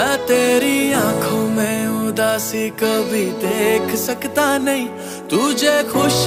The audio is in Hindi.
तेरी आँखों में उदासी कभी देख सकता नहीं। तुझे खुश